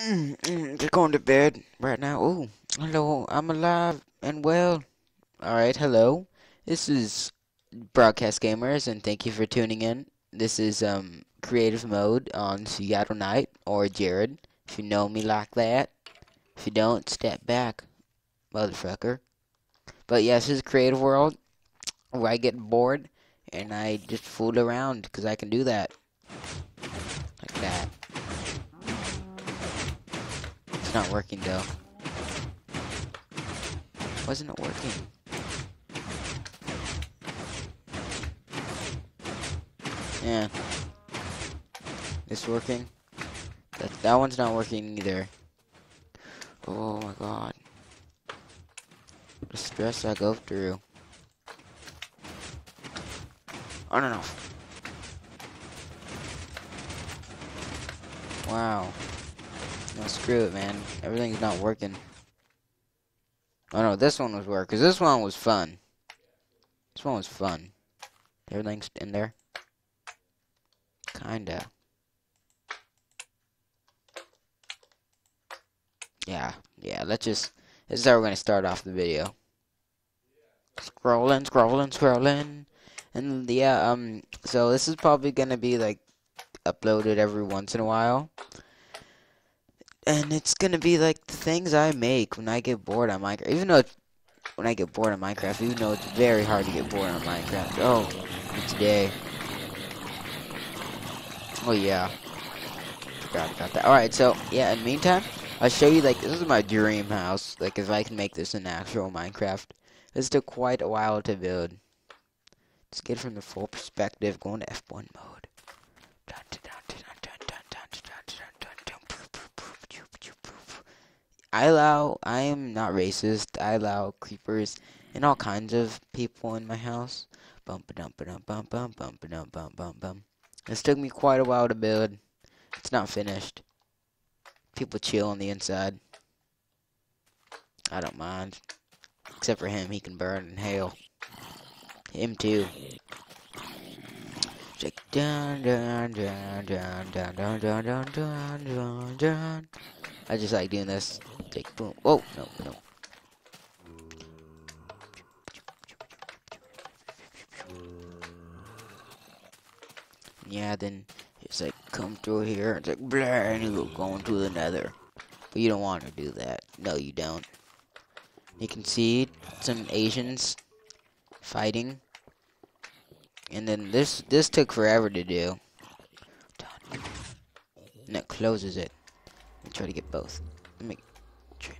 Mm, mm, just going to bed right now. Oh, hello. I'm alive and well. All right, hello. This is Broadcast Gamers, and thank you for tuning in. This is um creative mode on Seattle Night or Jared. If you know me like that. If you don't, step back, motherfucker. But yes, this is creative world where I get bored and I just fool around because I can do that. Like that. It's not working though. Wasn't it working? Yeah. It's working. That that one's not working either. Oh my god. The stress I go through. I don't know. Wow. No, screw it, man. Everything's not working. Oh no, this one was work, because this one was fun. This one was fun. Everything's in there? Kinda. Yeah, yeah, let's just, this is how we're going to start off the video. Scrolling, scrolling, scrolling. And yeah, um, so this is probably going to be like uploaded every once in a while. And it's to be like the things I make when I get bored on Minecraft. Even though when I get bored on Minecraft, even though it's very hard to get bored on Minecraft. Oh, today. Oh yeah. Forgot about that. Alright, so yeah, in the meantime, I'll show you like this is my dream house. Like if I can make this an actual Minecraft. This took quite a while to build. Let's get from the full perspective, going to F1 mode. I allow I am not racist. I allow creepers and all kinds of people in my house. Bum ba dum ba dum bum bum bum ba dum bum bum bum. This took me quite a while to build. It's not finished. People chill on the inside. I don't mind. Except for him, he can burn in hail. Him too. Dun dun dun dun dun dun dun dun dun dun dun. I just like doing this. Like boom. Oh no no. Yeah, then it's like come through here. It's like blah, and you go into the nether. But you don't want to do that. No, you don't. You can see some Asians fighting. And then this this took forever to do. And it closes it. Try to get both. Let me try.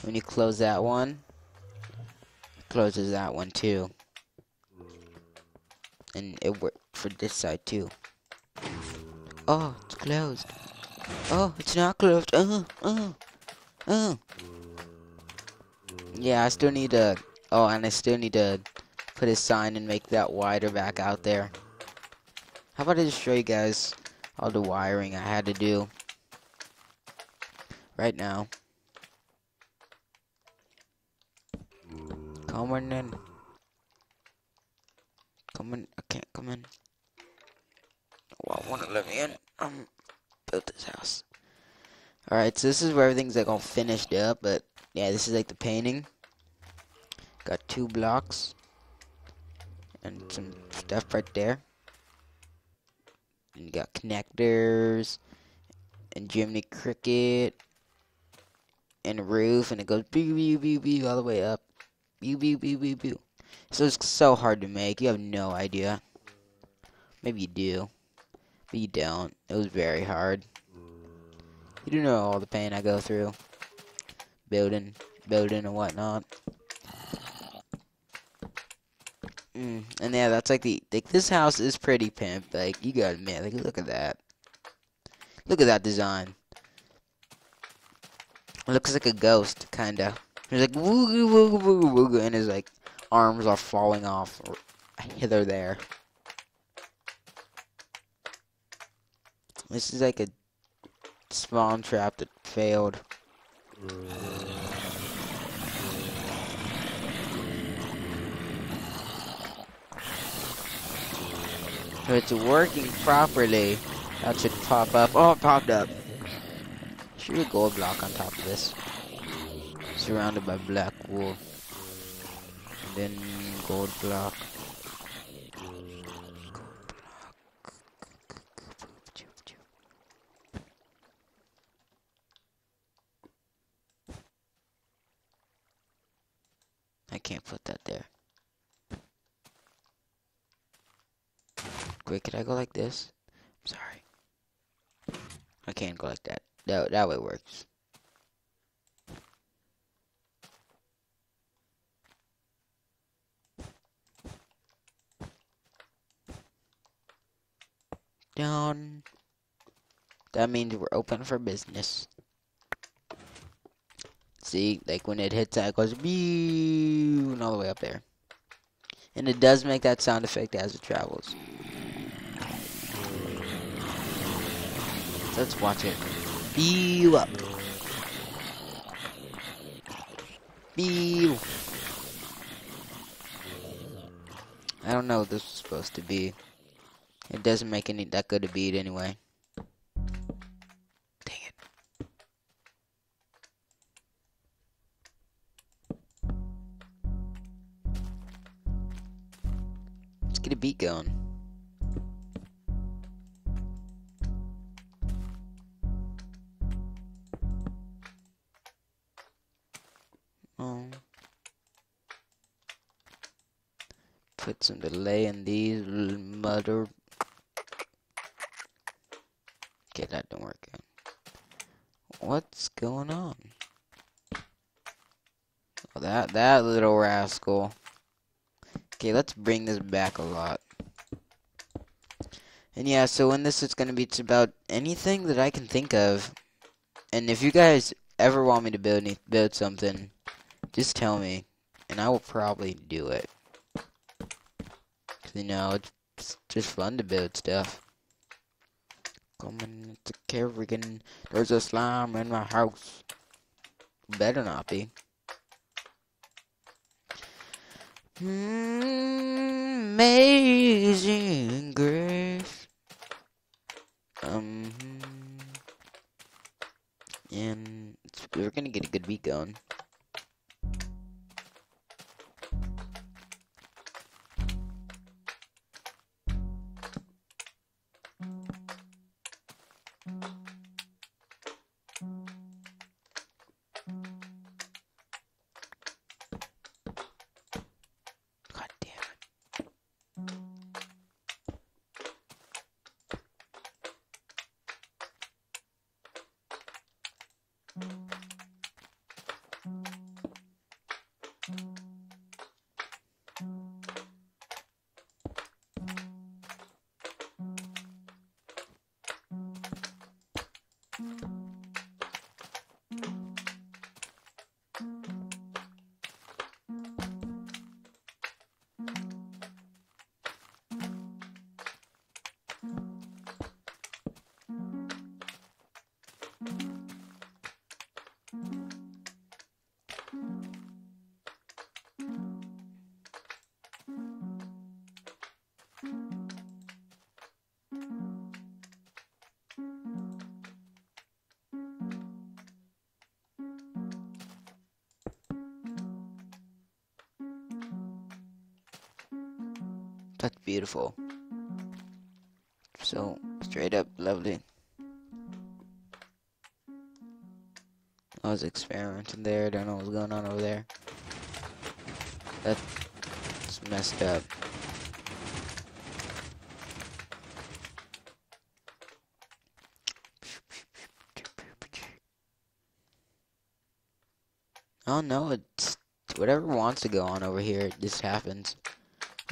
When you close that one, closes that one too. And it worked for this side too. Oh, it's closed. Oh, it's not closed. Uh, uh, uh. Yeah, I still need to. Oh, and I still need to put a sign and make that wider back out there. How about I just show you guys all the wiring I had to do right now. Come on in. Come in. I can't come in. Well, I want to let me in. Um, built this house. Alright, so this is where everything's like all finished up, but yeah, this is like the painting. Got two blocks and some stuff right there. And you got connectors and Jiminy Cricket and a roof, and it goes boo boo boo boo all the way up. Boo boo boo boo boo. So it's so hard to make. You have no idea. Maybe you do, but you don't. It was very hard. You do know all the pain I go through building, building and whatnot. Mm, and yeah, that's like the like this house is pretty pimp. Like you gotta admit, like look at that. Look at that design. It looks like a ghost, kinda. He's like woo woo woo woo and his like arms are falling off hither there. This is like a spawn trap that failed. If it's working properly, That should pop up. Oh, it popped up. Shoot a gold block on top of this. Surrounded by black wool. And then gold block. I can't put that there. Could I go like this? I'm sorry. I can't go like that. That, that way works. Down. That means we're open for business. See, like when it hits that, it goes and all the way up there. And it does make that sound effect as it travels. So let's watch it. Bew up. Bew. I don't know what this is supposed to be. It doesn't make any that good a beat anyway. Let's get a beat going. Put some delay in these mother. Okay, that don't work. What's going on? Oh, that that little rascal. Okay, let's bring this back a lot. And yeah, so when this is gonna be, it's about anything that I can think of. And if you guys ever want me to build build something, just tell me, and I will probably do it. You know it's just fun to build stuff. Coming to Kerrigan, there's a slime in my house. Better not be. Amazing grace. Um, and we're gonna get a good beat going. That's beautiful. So, straight up lovely. I was experimenting there, don't know what's going on over there. That's messed up. Oh no, it's whatever wants to go on over here, it just happens.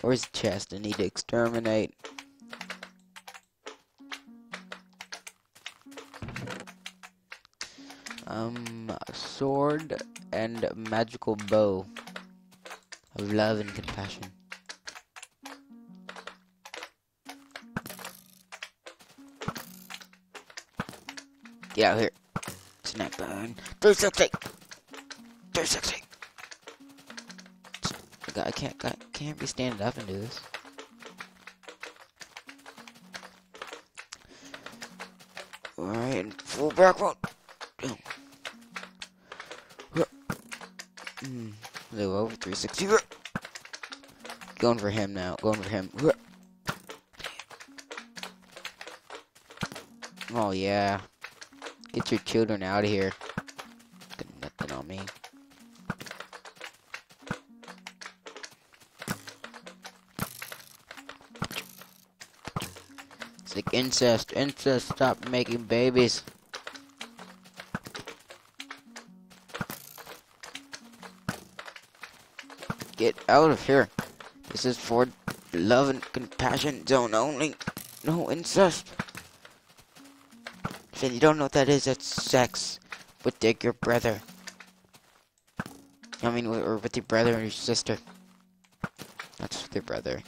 Where's the chest? I need to exterminate. Um, sword and magical bow of love and compassion. Get out here. Snap burn. 360! 360! God, I can't, I can't be standing up and do this. Alright, and full back little over 360. Going for him now. Going for him. Oh, yeah. Get your children out of here. Incest. Incest. Stop making babies. Get out of here. This is for love and compassion zone only. No incest. If you don't know what that is, that's sex with your brother. I mean, or with your brother and your sister. That's with your brother.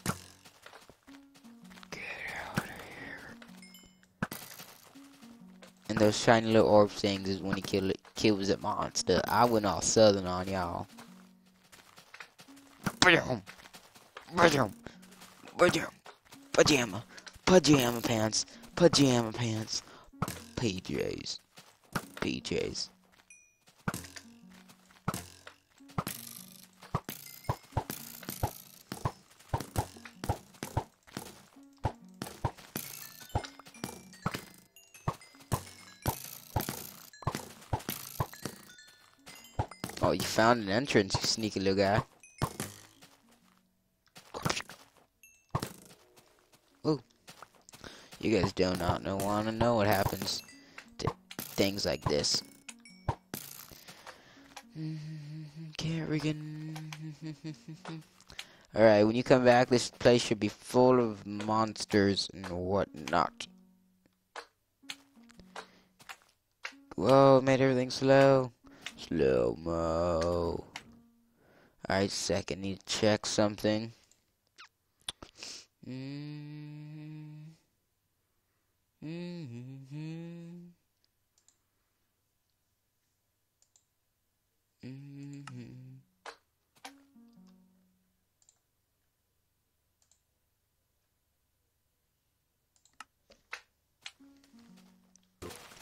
Those shiny little orb things is when he kill, kills a monster. I went all southern on y'all. Bam! Bam! Pajama. Pajama pants. Pajama pants. PJs. PJs. Found an entrance, you sneaky little guy. Ooh. You guys do not know, want to know what happens to things like this. Kerrigan. Alright, when you come back, this place should be full of monsters and whatnot. Whoa, made everything slow. Slow-mo. Alright, second, need to check something. Mm -hmm. Mm -hmm.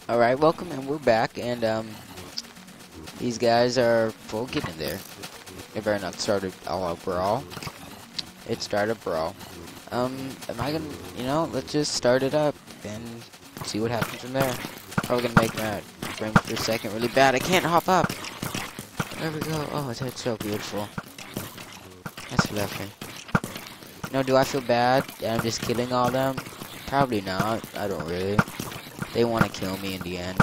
Alright, welcome and we're back and um these guys are full getting there. They better not start a, a brawl. It started a brawl. Um, am I gonna, you know, let's just start it up and see what happens from there. Probably gonna make that frame a second really bad. I can't hop up. There we go. Oh, that's so beautiful. That's lovely. No, do I feel bad that I'm just killing all them? Probably not. I don't really. They want to kill me in the end.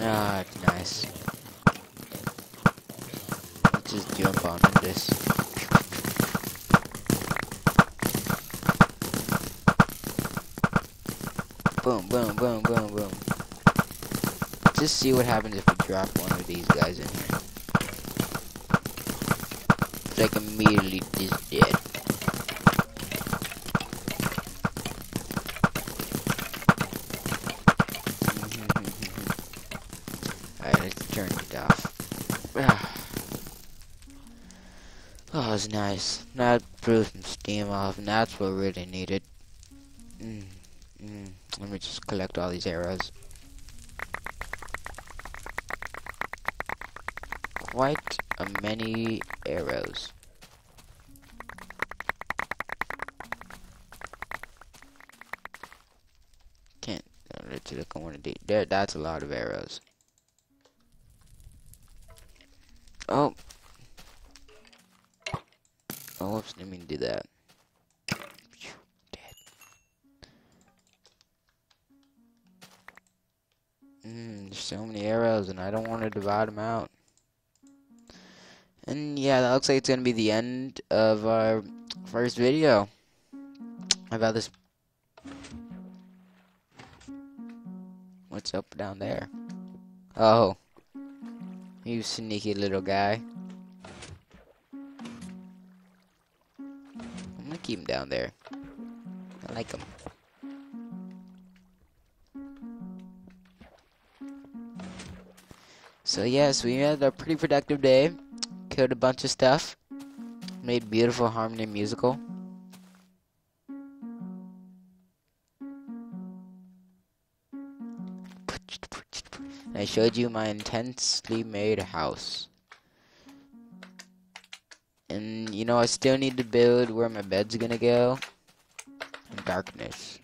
Ah, nice. Let's just jump on this. Boom, boom, boom, boom, boom just see what happens if we drop one of these guys in here. It's like immediately just dead. Alright, let's turn it off. It's nice. That blew some steam off, and that's what we really needed. Mm, mm. Let me just collect all these arrows. quite a many arrows. Can't to the corner. There, that's a lot of arrows. Oh. Oh, whoops, didn't mean to do that. Mmm, there's so many arrows and I don't want to divide them out. And yeah, that looks like it's going to be the end of our first video about this. What's up down there? Oh. You sneaky little guy. Keep him down there. I like him. So yes, we had a pretty productive day killed a bunch of stuff. Made beautiful harmony musical. I showed you my intensely made house. And, you know, I still need to build where my bed's gonna go. In darkness.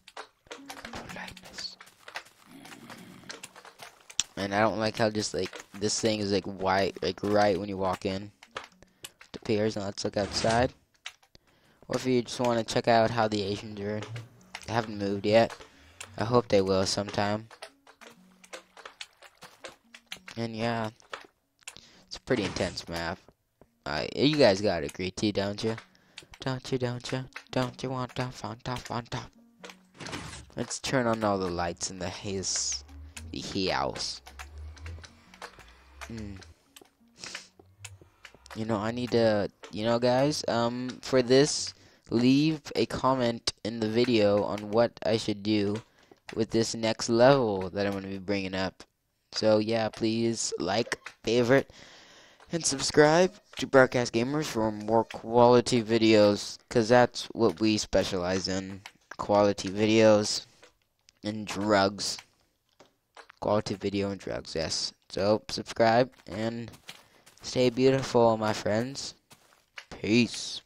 Lightness. And I don't like how just, like, this thing is, like, white, like, right when you walk in. It appears, and let's look outside. Or if you just want to check out how the Asians are. They haven't moved yet. I hope they will sometime. And yeah, it's a pretty intense map. Uh, you guys gotta agree too, don't you? Don't you, don't you? Don't you want to Fanta, Fanta? Let's turn on all the lights in the his, the house. Hmm. You know, I need to, you know, guys, um, for this, leave a comment in the video on what I should do with this next level that I'm going to be bringing up. So yeah, please like, favorite, and subscribe to Broadcast Gamers for more quality videos, because that's what we specialize in. Quality videos and drugs. Quality video and drugs, yes. So, subscribe and stay beautiful, my friends. Peace.